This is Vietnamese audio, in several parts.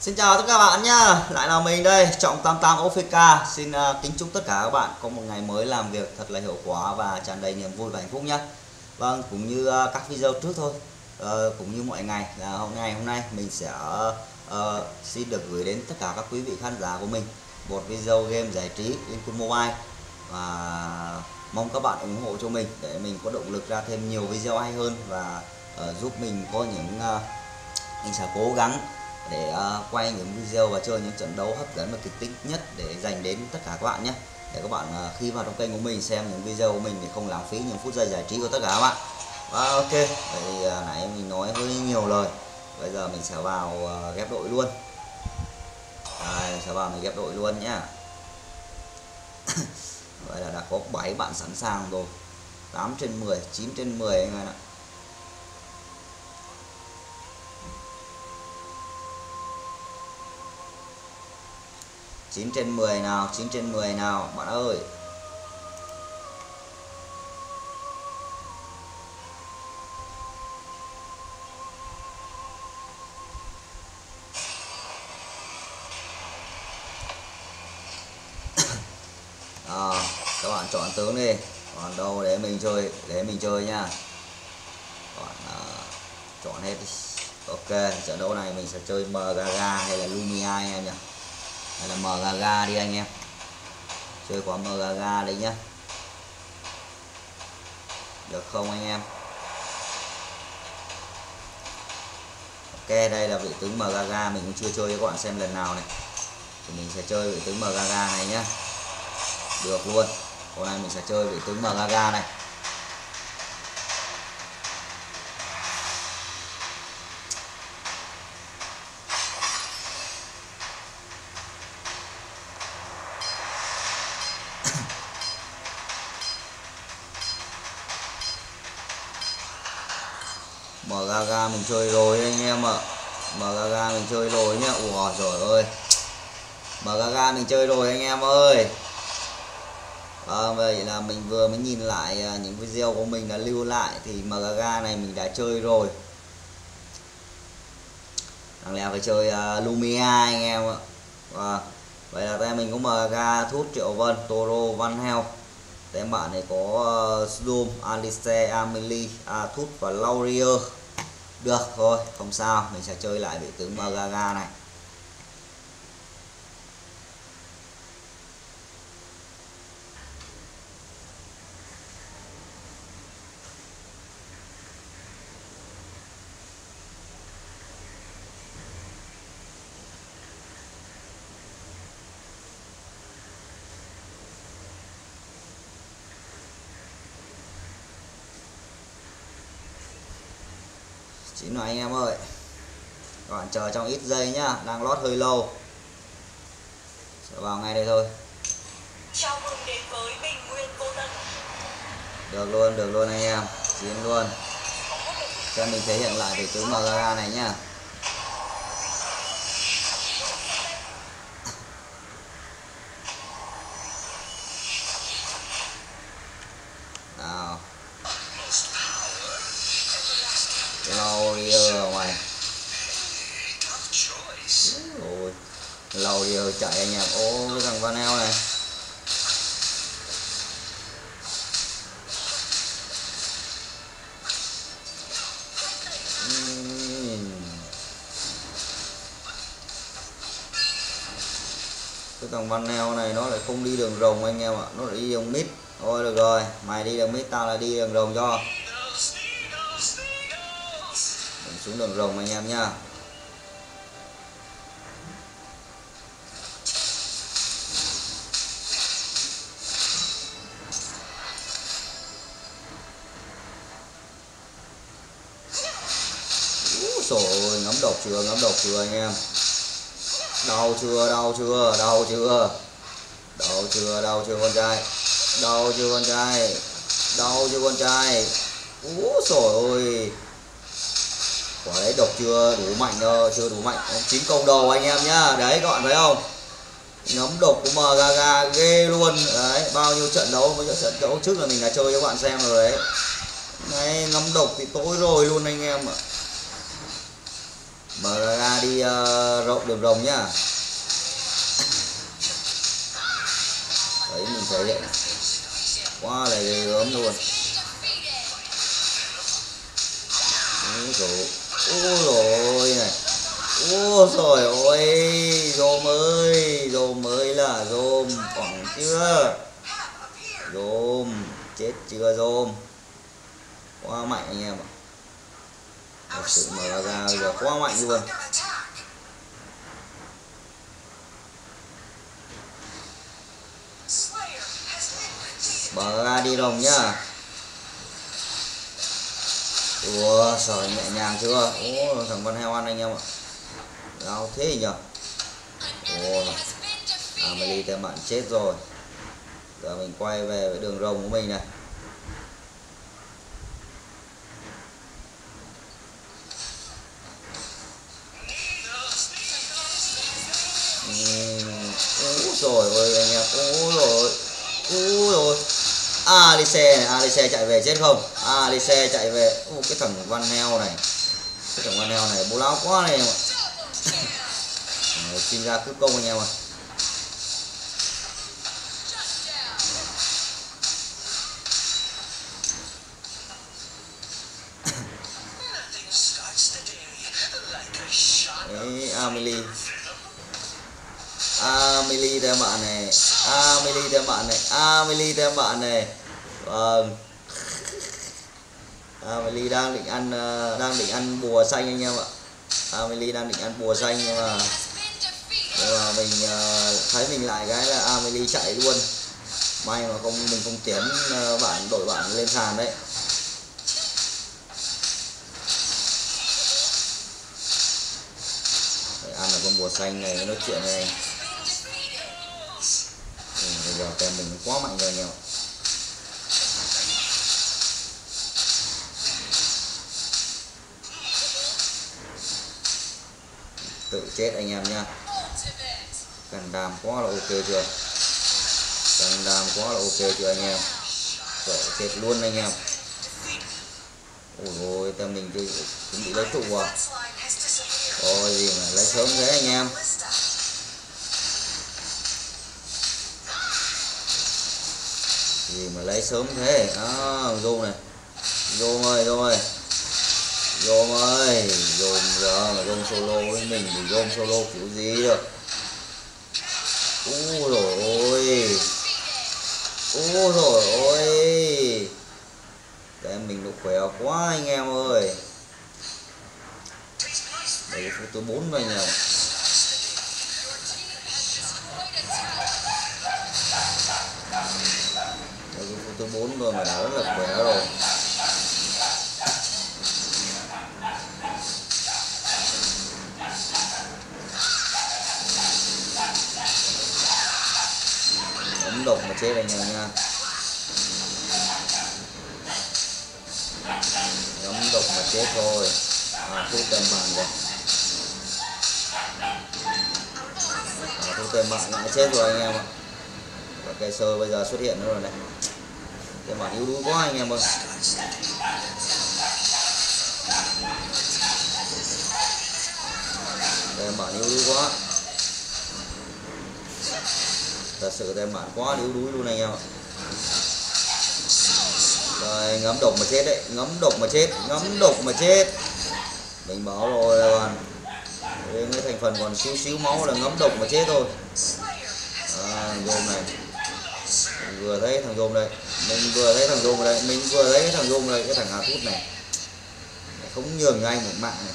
Xin chào tất cả các bạn nhá. Lại là mình đây Trọng 88 OFK Xin uh, kính chúc tất cả các bạn có một ngày mới làm việc thật là hiệu quả và tràn đầy niềm vui và hạnh phúc nhé Vâng cũng như uh, các video trước thôi. Uh, Cũng như mọi ngày là hôm nay hôm nay mình sẽ uh, xin được gửi đến tất cả các quý vị khán giả của mình một video game giải trí liên quân mobile. Và mong các bạn ủng hộ cho mình để mình có động lực ra thêm nhiều video hay hơn và uh, giúp mình có những uh, mình sẽ cố gắng để ờ, quay những video và chơi những trận đấu hấp dẫn và kịch tính nhất để dành đến tất cả các bạn nhé. Để các bạn ờ, khi vào trong kênh của mình xem những video của mình thì không lãng phí những phút giây giải trí của tất cả các bạn. Và ok vậy thì ờ, nãy mình nói hơi nhiều lời. Bây giờ mình sẽ vào ghép đội luôn. Đây, mình sẽ vào mình ghép đội luôn nhá. Vậy là đã có 7 bạn sẵn sàng rồi. 8 trên 10 9 trên 10 anh em ạ. 9 trên 10 nào 9 trên 10 nào bạn ơi. À, các bạn chọn tướng đi. Còn đâu để mình chơi để mình chơi nha. Còn à, chọn hết đi. Ok trận đấu này mình sẽ chơi Magaga hay là Lumia em nhỉ? Hay là mở đi anh em. Chơi quả mở gaga đấy nhá. Được không anh em? Ok, đây là vị tướng mở mình cũng chưa chơi cho các bạn xem lần nào này. Thì mình sẽ chơi vị tướng mở này nhá. Được luôn. Hôm nay mình sẽ chơi vị tướng mở này. Mở gaga mình chơi rồi anh em ạ. Mở gaga mình chơi rồi nhá. Ủa rồi ơi. Mở gaga mình chơi rồi anh em ơi. À, vậy là mình vừa mới nhìn lại à, những video của mình đã lưu lại thì mở này mình đã chơi rồi. Thằng lẽ phải chơi uh, Lumia anh em ạ. À, vậy là tay mình có mở thút triệu vân toro văn heo. Tem bạn này có uh, Zoom, Alice, Amelie, à, Athut và Laurier được thôi không sao. Mình sẽ chơi lại vị tướng Magaga này. Chín rồi anh em ơi. Các bạn chờ trong ít giây nhá đang lót hơi lâu. Sẽ vào ngay đây thôi. Chào mừng đến với Bình Nguyên Cô Tân. được luôn được luôn anh em. Chiến luôn. Cho mình thể hiện lại về tướng Magaga này nhá nào Laurier ở ngoài ôi Laurier chạy anh em ô cái thằng Van Eo này cái thằng Van Eo này nó lại không đi đường rồng anh em ạ, nó lại đi đường mid. Thôi được rồi, mày đi đường mid, tao là đi đường rồng cho. Mình xuống đường rồng anh em nha sổ ngấm độc chưa, ngấm độc chưa anh em? Đau chưa, đau chưa, đau chưa? Đau chưa, đau chưa con trai? Đau chưa con trai? Đau chưa con trai? Úi sổ ơi! Quả đấy độc chưa đủ mạnh đâu chưa đủ mạnh. Chín công đầu anh em nhá. Đấy các bạn thấy không? Ngấm độc của Magaga ghê luôn. Đấy bao nhiêu trận đấu với trận đấu trước là mình đã chơi cho các bạn xem rồi đấy. Đấy ngấm độc thì tối rồi luôn anh em ạ mở ra đi uh, rộng đường rồng nhá. Đấy mình thấy vậy, quá này ghê gớm luôn. Ôi dồi Ôi rồi này. Ôi rồi ôi Dôm ơi Dôm ơi là dôm khoảng chưa? Dôm Chết chưa dôm? Quá mạnh anh em ạ. Thật sự mở ra bây giờ quá mạnh luôn Mở ra đi đồng nhá? Ủa trời nhẹ nhàng chưa Ủa thằng con heo ăn anh em ạ Đau thế nhỉ Ủa Amelie tên bạn chết rồi Giờ mình quay về với đường rồng của mình này. Úi rồi Úi rồi Alice này Alice chạy về chết không? Alice chạy về. Ô, cái thằng Van Heo này. Cái thằng Van Heo này bố láo quá này em ạ. Sinh ra cướp công anh em ạ. Đấy, Amelie Amelie đem bạn này. Amelie đem bạn này. Amelie đem bạn này. Vâng. Amelie đang định ăn ờ, đang định ăn bùa xanh anh em ạ. Amelie đang định ăn bùa xanh nhưng mà nhưng mà mình ờ, thấy mình lại cái là Amelie chạy luôn. May mà không, mình không tiến ờ, bạn đổi bạn lên sàn đấy. Để ăn là con bùa xanh này, nói chuyện này ừ, giờ tem mình quá mạnh rồi nhiều tự chết anh em nha cần đàm quá là ok chưa? Cần đàm quá là ok chưa anh em? Tự chết luôn anh em. Ôi ôi tem mình chưa chuẩn bị lấy trụ à. Ôi gì mà lấy sớm thế anh em? Gì mà lấy sớm thế. À vô này. Vô ơi vô ơi. Dôm ơi Dôm giờ mà dôm solo với mình thì dôm solo kiểu gì được? Úi rồi ôi. Úi rồi ôi. Để mình nó khỏe quá anh em ơi. Đấy phút thứ 4 rồi anh em thứ 4 rồi mà đã rất là khỏe rồi. Ấm độc mà chết anh em nha. Ấm độc mà chết thôi. À thu tem mạng rồi à thu tem mạng lại chết rồi anh em ạ. Và cây sơ bây giờ xuất hiện nữa rồi này tem bản yếu đuối quá anh em ơi. Dạ tem bản yếu đuối quá. Thật sự tem bản quá yếu đuối luôn anh em ạ. Rồi ngấm độc mà chết đấy. Ngấm độc mà chết ngấm độc mà chết. Mình bảo rồi là còn cái thành phần còn xíu xíu máu là ngấm độc mà chết thôi. À, rôm này. Vừa thấy thằng rôm đây mình vừa thấy thằng Dung ở đây mình vừa thấy cái thằng rôm đây cái thằng hà thút này. Mày không nhường anh một mạng này.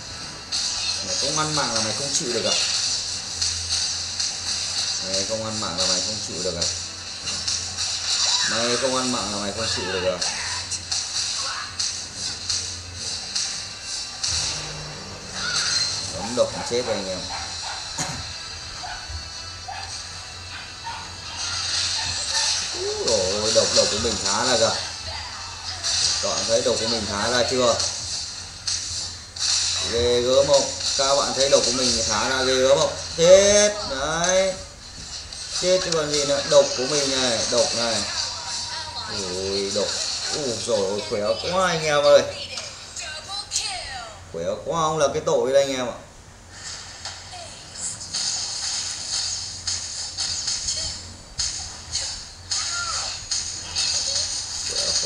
Mày không ăn mạng là mày không chịu được à? Mày không ăn mạng là mày không chịu được à? Mày không ăn mạng là mày không chịu được à? Ấm độc chết rồi anh em. Đầu của mình khá là kìa. Các bạn thấy đầu của mình thả ra chưa? Ghê gớm không? Các bạn thấy đầu của mình thả ra ghê gớm không? Chết, đấy. Chết chứ còn gì nữa. Độc của mình này, độc này. Ui độc. Ui rồi khỏe quá anh em ơi. Khỏe quá không? Là cái tội đây anh em ạ.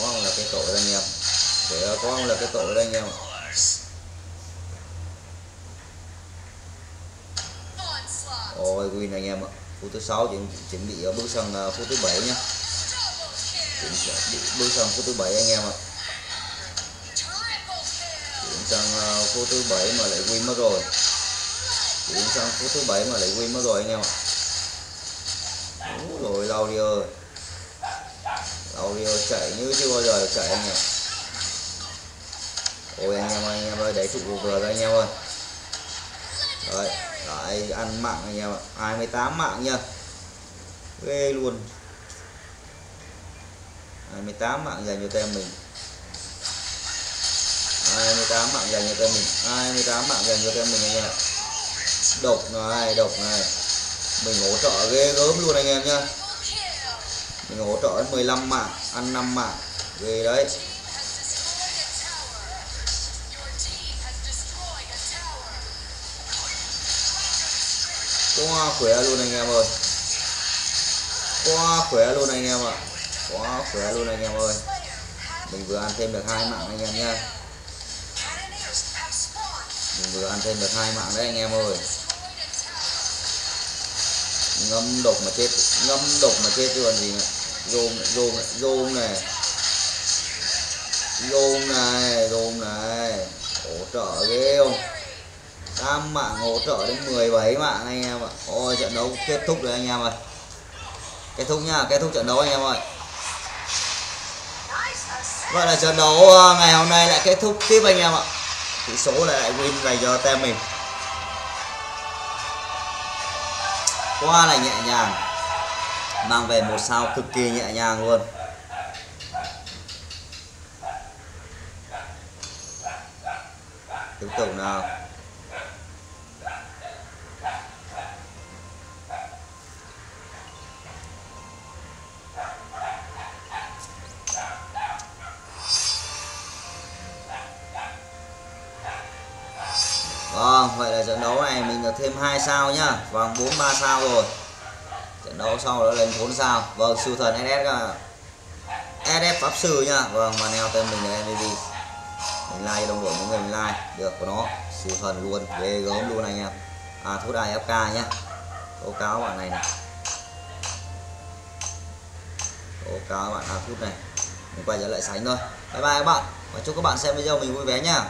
Có ông là tội đây anh em. Để có là cái tội đây anh em ôi ôi win anh em ạ. Phút thứ sáu chuẩn chuẩn bị bước sang à, phút thứ bảy nhá. Chuẩn bị bước sang phút thứ bảy anh em ạ. Chuyển sang à, phút thứ bảy mà lại win mất rồi. Chuyển sang phút thứ bảy mà lại win mất rồi anh em ạ. Rồi, lau đi ơi lau đi chạy như chưa bao giờ chạy anh em ôi anh em ơi, anh em ơi đấy trụ vừa rồi anh em ơi. Đấy đấy ăn mạng anh em ạ. 28 mạng nha. Ghê luôn. 28 mạng dành cho tem mình. 28 mạng dành cho tem mình. 28 mạng dành cho tem mình anh em ạ. Độc này độc này. Mình hỗ trợ ghê gớm luôn anh em nhá mình hỗ trợ 15 mạng ăn 5 mạng ghê đấy. Quá khỏe luôn anh em ơi. Quá khỏe luôn anh em ạ. Quá khỏe luôn anh em ơi. Mình vừa ăn thêm được hai mạng anh em nha, mình vừa ăn thêm được hai mạng đấy anh em ơi. Ngâm độc mà chết ngâm độc mà chết chứ còn gì nữa rôm rôm rôm này. Rôm này rôm này. Hỗ trợ ghê không? Tam mạng hỗ trợ đến 17 mạng anh em ạ. Ôi, trận đấu kết thúc rồi anh em ơi. Kết thúc nha kết thúc trận đấu anh em ơi. Vậy là trận đấu ờ, ngày hôm nay lại kết thúc tiếp anh em ạ. Tỷ số lại lại win dành cho tem mình. Qua là nhẹ nhàng mang về một sao cực kỳ nhẹ nhàng luôn. Tiếp tục nào. Vâng, vậy là trận đấu này mình được thêm hai sao nhá. Vâng, 4 3 sao rồi. Trận đấu sau đó lên 4 sao. Vâng, siêu thần SS à, SS pháp sư nha, Vâng, mà neo tên mình là MVP. Mình like đồng đội những người mình like được của nó. Siêu thần luôn, ghê gớm luôn anh em. À thuốc AFK nhá. Tố cáo bạn này này. Tố cáo bạn A thút này. Mình quay trở lại sánh thôi. Bye bye các bạn. Và chúc các bạn xem video mình vui vẻ nha.